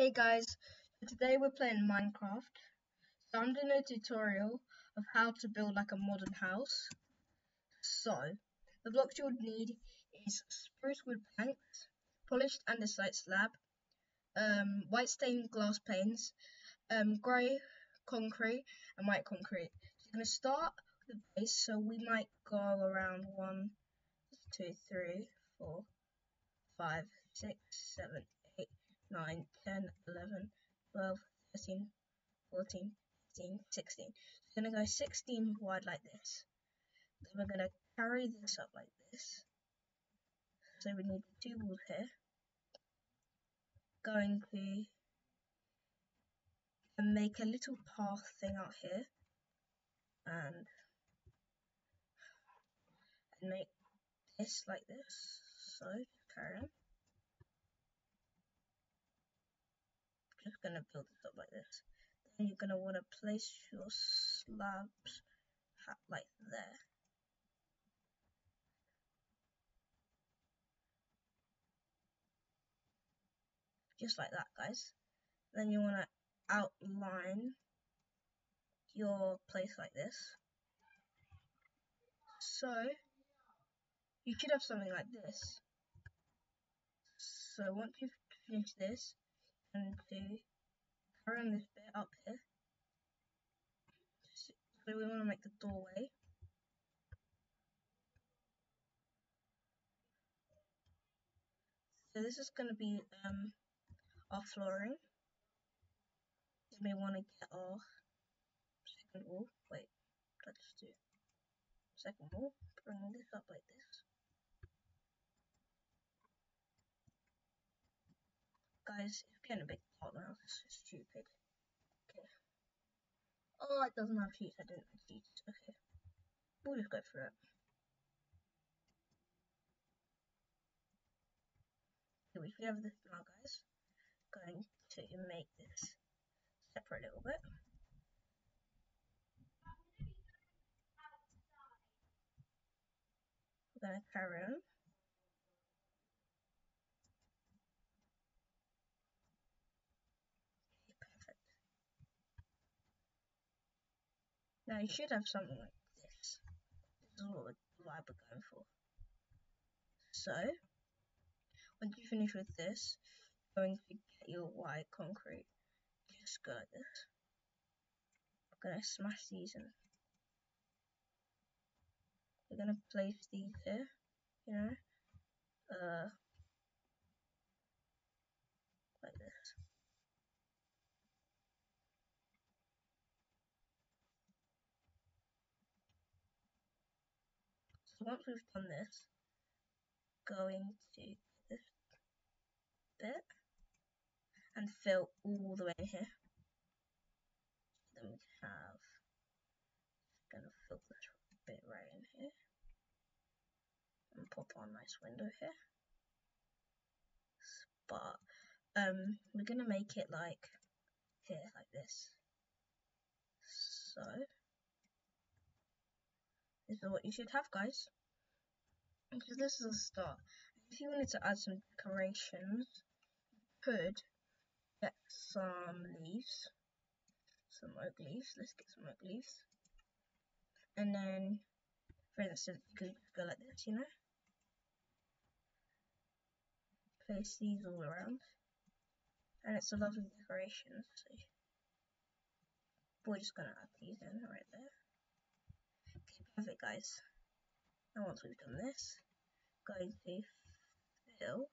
Hey guys, today we're playing Minecraft. So I'm doing a tutorial of how to build like a modern house. So, the blocks you would need is spruce wood planks, polished andesite slab, um, white stained glass panes, um, grey concrete, and white concrete. So you're going to start with the base, so we might go around one, two, three, four, five, six, seven, 9, 10, 11, 12, 13, 14, 15, 16. So we're going to go 16 wide like this. Then we're going to carry this up like this. So we need two walls here. Going to and make a little path thing out here. And, and make this like this. So carry on. Just to build it up like this. Then you're want to place your slabs like there. Just like that, guys. Then you want to outline your place like this. So, you should have something like this. So once you've finished this, and to on this bit up here. So we want to make the doorway. So this is going to be um, our flooring. We want to get our second wall. Wait, let's do second wall. Bring this up like this. guys, getting a bit. This is stupid. Okay. Oh, it doesn't have sheets. I didn't have sheets. Okay. We'll just go through it. So we have this now, guys. Going to make this separate a little bit. We're going to carry on. Now you should have something like this. This is what we're going for. So, once you finish with this, you're going to get your white concrete. Just go like this. I'm gonna smash these in. We're gonna place these here, you know, uh, like this. So once we've done this, going to this bit and fill all the way here. Then we have gonna fill this bit right in here and pop on nice window here. But um we're gonna make it like here like this. So this is what you should have, guys. Because this is a start. If you wanted to add some decorations, you could get some leaves. Some oak leaves. Let's get some oak leaves. And then, for instance, you could go like this, you know? Place these all around. And it's a lovely decoration, so we're just gonna add these in right there. Okay, Perfect, guys. And once we've done this, going to fill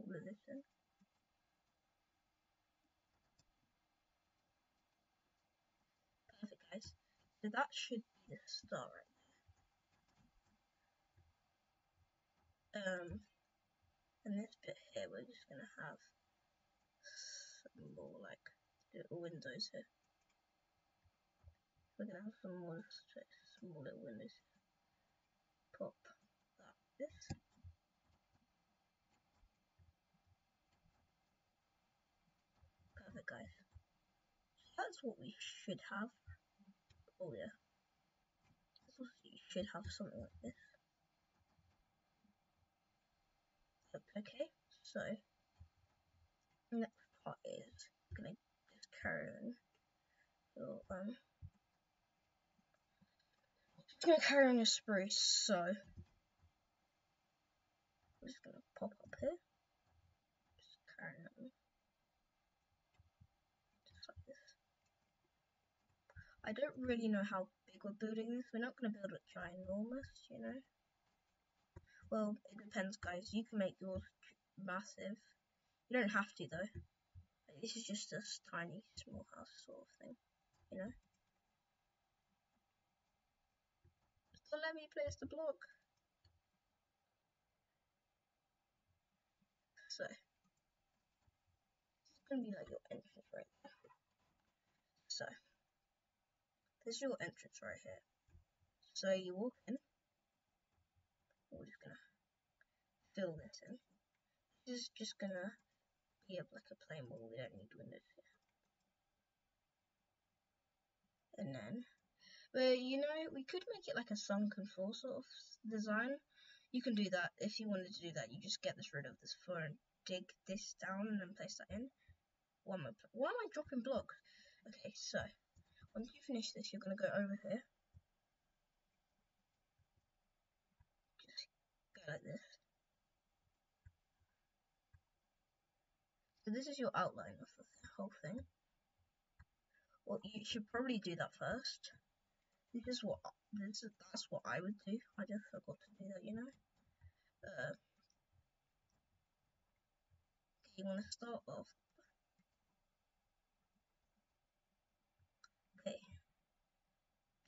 all of this in. Perfect, guys. So that should be the star right there. Um, and this bit here, we're just gonna have some more like little windows here. We're gonna have some more small little windows. Pop that this. Perfect guys. That's what we should have. Oh yeah. You should have something like this. Okay, so next part is gonna just carry on. So um gonna carry on your spruce, so I'm just gonna pop up here. Just carry on. Just like this. I don't really know how big we're building this. We're not gonna build it ginormous, you know. Well, it depends, guys. You can make yours massive. You don't have to, though. This is just a tiny, small house sort of thing, you know? So let me place the block. So, it's to be like your entrance right there. So, this is your entrance right here. So you walk in, we're just gonna fill this in. This is just gonna be a, like a plain wall, we don't need windows here. And then, but you know, we could make it like a sunken floor sort of design. You can do that, if you wanted to do that, you just get this rid of this floor and dig this down and then place that in. Why am I, why am I dropping blocks? Okay, so, once you finish this, you're gonna go over here. Just go like this. So this is your outline of the whole thing. Well, you should probably do that first. This is what this is. That's what I would do. I just forgot to do that, you know. Uh, you want to start off. Okay.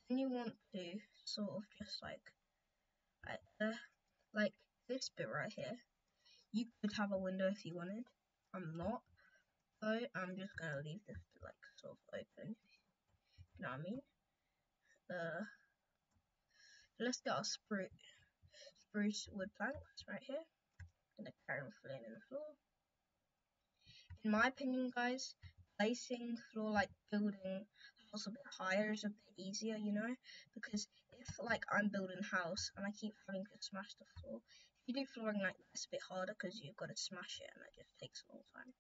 Then you want to sort of just like, like this bit right here, you could have a window if you wanted. I'm not. So I'm just gonna leave this like sort of open. You know what I mean? Uh, let's get our spruce, spruce wood planks right here. Gonna carry on in the floor. In my opinion, guys, placing floor like building house a bit higher is a bit easier, you know, because if like I'm building a house and I keep having to smash the floor, if you do flooring like that, it's a bit harder because you've got to smash it and it just takes a long time.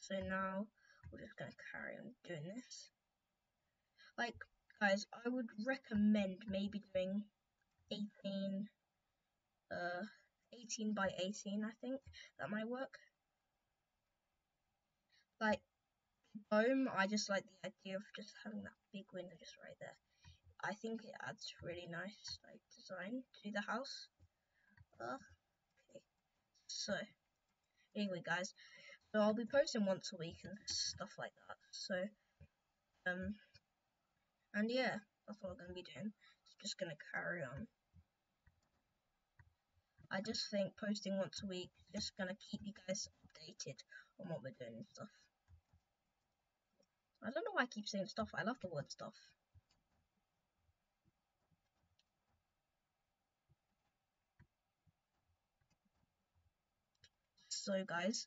So now we're just gonna carry on doing this. Like guys, I would recommend maybe doing 18 uh 18 by 18 I think that might work like home, I just like the idea of just having that big window just right there. I think it adds really nice like design to the house. Uh, okay, so anyway, guys, so I'll be posting once a week and stuff like that. So um, and yeah, that's what I'm gonna be doing. It's just gonna carry on. I just think posting once a week just gonna keep you guys updated on what we're doing and stuff. I don't know why I keep saying stuff. I love the word stuff. So guys,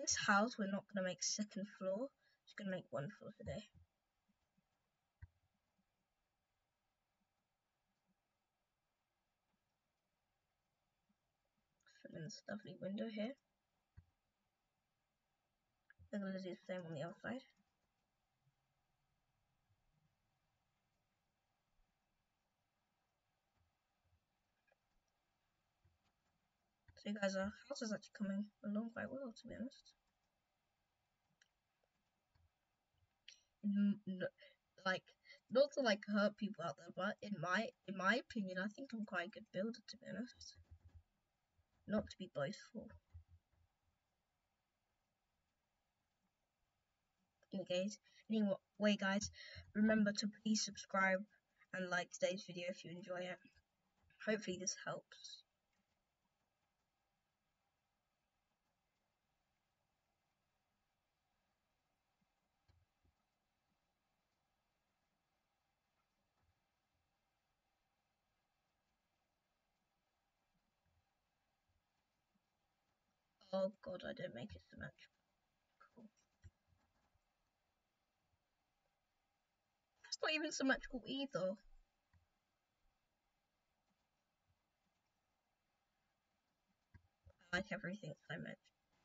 this house we're not going to make second floor. Just going to make one floor today. Fill in this lovely window here. We're going to do the same on the outside. So you guys, our house is actually coming along quite well, to be honest. like, not to like hurt people out there, but in my in my opinion, I think I'm quite a good builder, to be honest. Not to be boastful. Anyways, anyway, guys, remember to please subscribe and like today's video if you enjoy it. Hopefully this helps. Oh god, I didn't make it symmetrical. That's not even symmetrical either. I like everything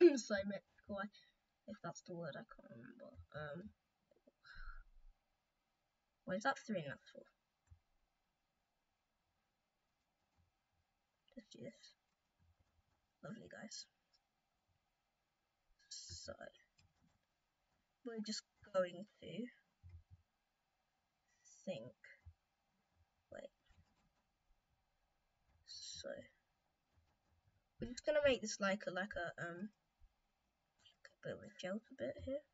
symmetrical. symmetrical, if that's the word, I can't remember. Um, what is that three and that's four? Let's do this. Lovely, guys. So, we're just going to think. Wait. So, we're just gonna make this like a like a um like a bit of a shelter bit here.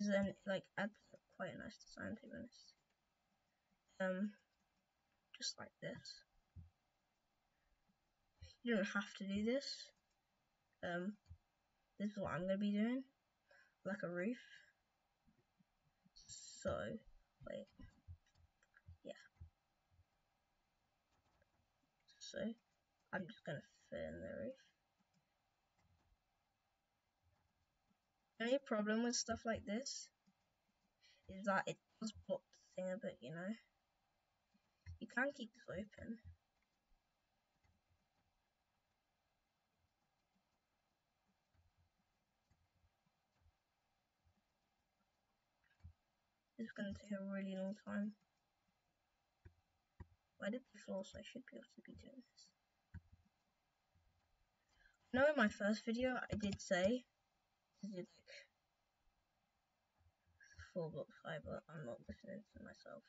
Then like adds quite a nice design to be honest. Um, just like this. You don't have to do this. Um, this is what I'm gonna be doing, like a roof. So, wait, yeah. So, I'm just gonna fill in the roof. Only problem with stuff like this is that it does block the thing a bit, you know. You can keep this open. It's gonna take a really long time. I did the floor, so I should be able to be doing this. I know in my first video I did say to do like four blocks high, but I'm not listening to myself.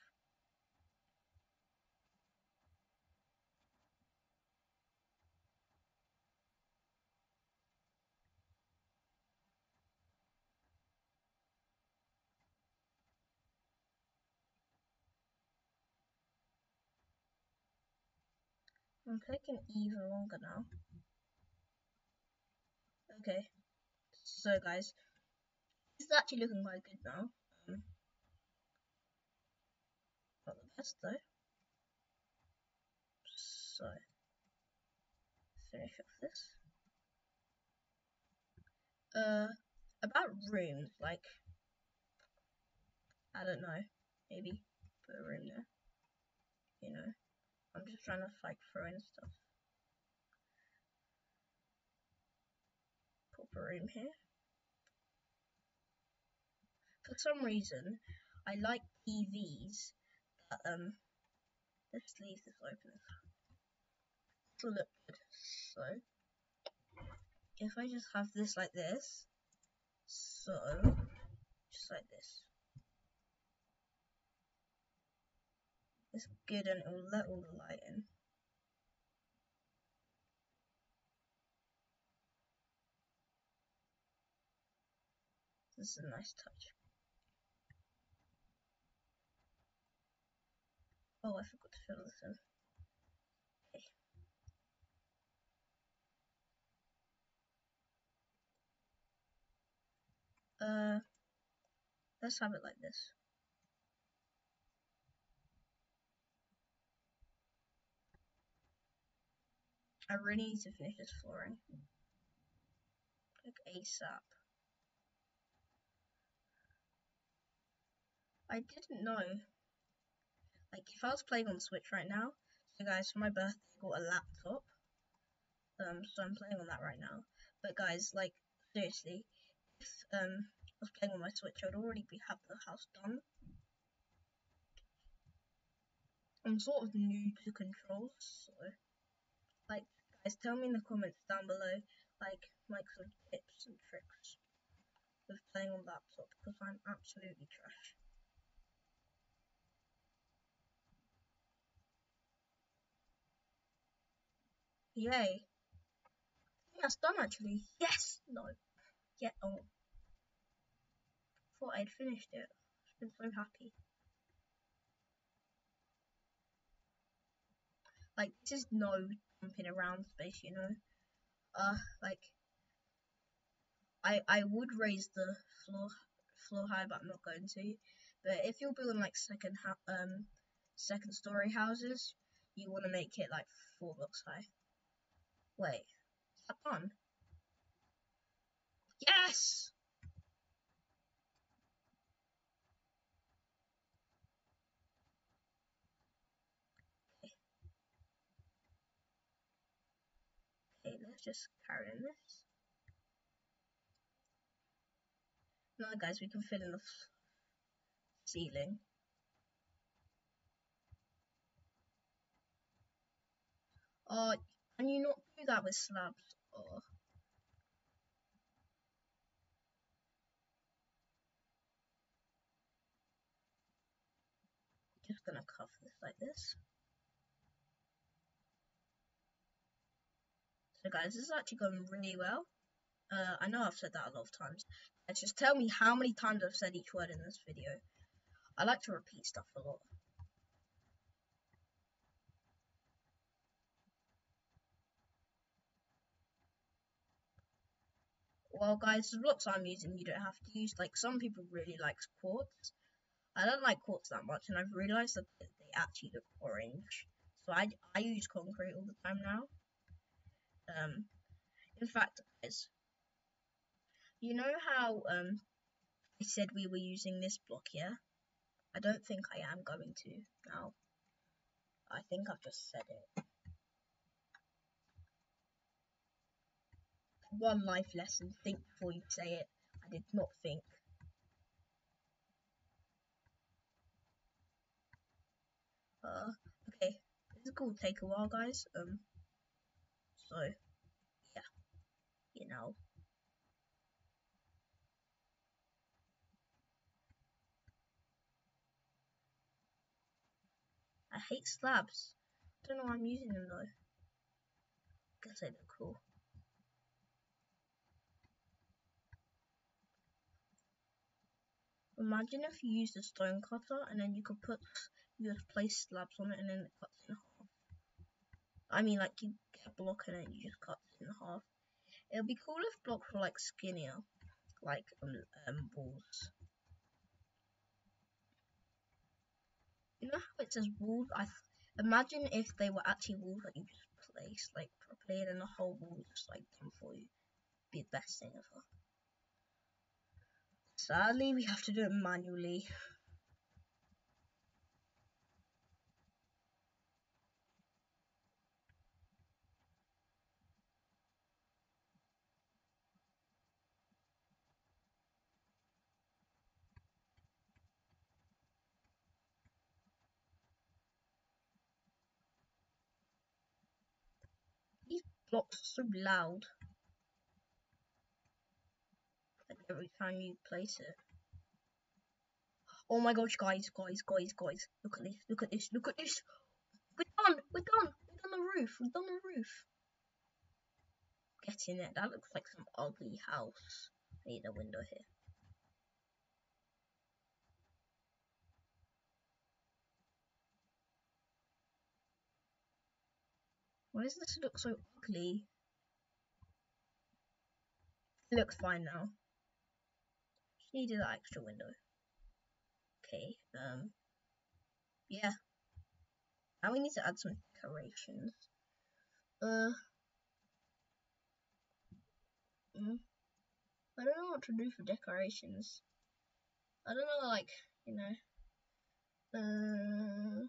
I'm taking even longer now. Okay, so guys, this is actually looking quite good now. Um, not the best though. So, finish off this. Uh, about rooms, like, I don't know, maybe put a room there, you know. I'm just trying to like throw in stuff. Pop a room here. For some reason, I like TVs that, um, let's leave this open. To look good. So, if I just have this like this, so, just like this. It's good and it will let all the light in. This is a nice touch. Oh, I forgot to fill this in. Okay. Uh, let's have it like this. I really need to finish this flooring. Like ASAP. I didn't know. Like, if I was playing on Switch right now, so guys, for my birthday, I got a laptop. Um, so I'm playing on that right now. But guys, like, seriously, if um, I was playing on my Switch, I'd already be have the house done. I'm sort of new to controls, so guys tell me in the comments down below like like some tips and tricks with playing on laptop because I'm absolutely trash. Yay. That's done actually. Yes! No. Get on. Thought I'd finished it. I've been so happy. Like, this is no jumping around space, you know. Uh, like, I I would raise the floor floor high, but I'm not going to. But if you're building like second um second story houses, you want to make it like four blocks high. Wait, is that done? Yes. let's just carry on this. Now, guys, we can fill in the ceiling. Oh, can you not do that with slabs? Oh. Just gonna cover this like this. So guys, this is actually going really well. Uh, I know I've said that a lot of times. Guys, just tell me how many times I've said each word in this video. I like to repeat stuff a lot. Well, guys, the blocks I'm using, you don't have to use. Like, some people really like quartz. I don't like quartz that much, and I've realized that they actually look orange. So I, I use concrete all the time now. Um, in fact, guys, you know how um I said we were using this block here? I don't think I am going to now. I think I've just said it. One life lesson, think before you say it. I did not think. Uh, okay, this is gonna take a while, guys. Um, so, yeah, you know. I hate slabs. Don't know why I'm using them though. Guess they look cool. Imagine if you used a stone cutter and then you could put, you just place slabs on it and then it cuts in half. I mean like you get a block and then you just cut it in half. It would be cool if blocks were like skinnier, like um, um walls. You know how it says walls? I imagine if they were actually walls that you just place like properly and then the whole wall just like done for you. Be the best thing ever. Sadly, we have to do it manually. Are so loud every time you place it. Oh my gosh, guys, guys, guys, guys. Look at this, look at this, look at this. We're done, we're done, we're done the roof, we're done the roof. Get in it, that looks like some ugly house. I need a window here. Why does this look so ugly? It looks fine now needed that extra window. Okay, um, yeah. Now we need to add some decorations. Uh, mm, I don't know what to do for decorations. I don't know, like, you know, uh,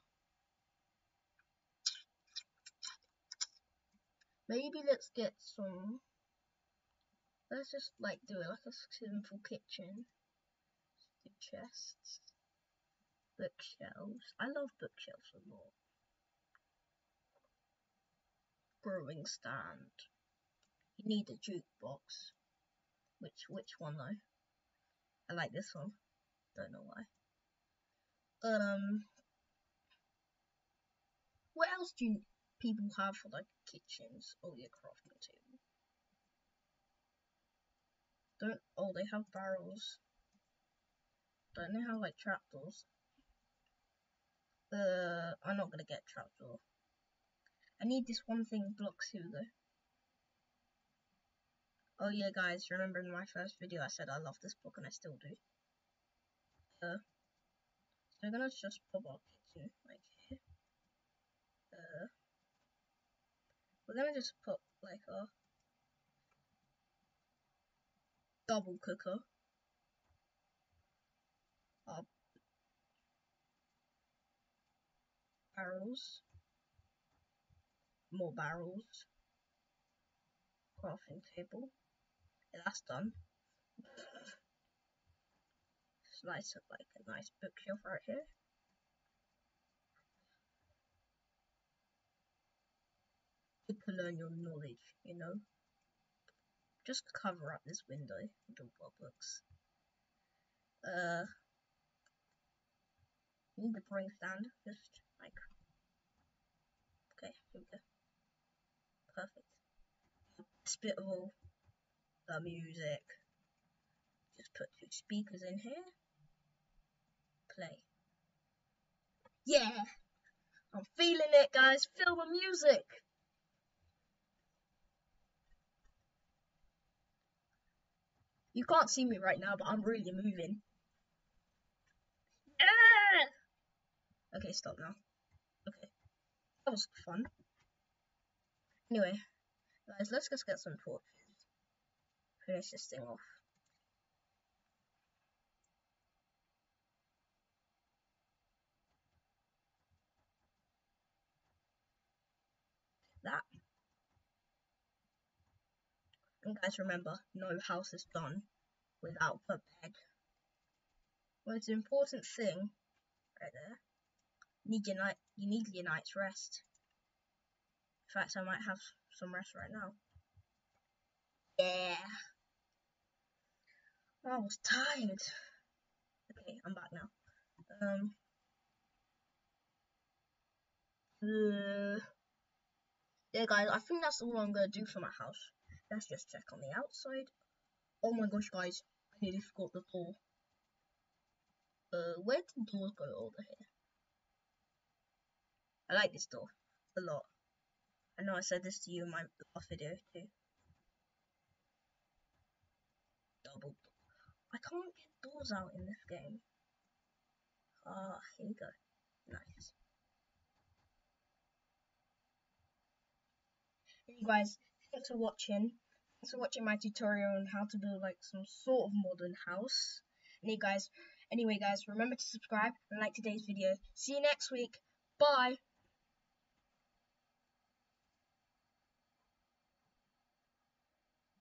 maybe let's get some, let's just, like, do it like a simple kitchen chests, bookshelves. I love bookshelves a lot. Brewing stand. You need a jukebox. Which which one though? I like this one. Don't know why. Um. What else do you, people have for like kitchens? Oh, your crafting table. Don't. Oh, they have barrels. Don't know how like trapdoors. Uh, I'm not gonna get trapdoor. I need this one thing blocks. Here we go. Oh yeah, guys, remember in my first video I said I love this book and I still do. Uh, so I'm gonna just pop our kitchen like here. Uh, we're gonna just put like a double cooker up uh, barrels, more barrels, crafting table. Yeah, that's done. Slice of like a nice bookshelf right here. Learn your knowledge, you know. Just cover up this window with the books. Uh, need the brewing stand, just like, okay, here we go. Perfect. Spit all the music. Just put two speakers in here. Play. Yeah! I'm feeling it, guys. Feel the music. You can't see me right now, but I'm really moving. Ah! Okay, stop now. Okay. That was fun. Anyway, guys, let's just get some torches. Finish this thing off. That. And guys, remember, no house is done without a bed. Most important thing, right there, need your night. You need your night's rest. In fact, I might have some rest right now. Yeah. I was tired. Okay, I'm back now. Um. Uh, yeah, guys, I think that's all I'm gonna do for my house. Let's just check on the outside. Oh my gosh, guys, I nearly forgot the door. Uh, where did doors go over here? I like this door a lot. I know I said this to you in my last video too. Double I can't get doors out in this game. Ah, here we go. Nice. Hey guys, thanks for watching. Thanks for watching my tutorial on how to build like some sort of modern house. And hey guys, anyway guys, remember to subscribe and like today's video. See you next week. Bye.